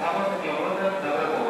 you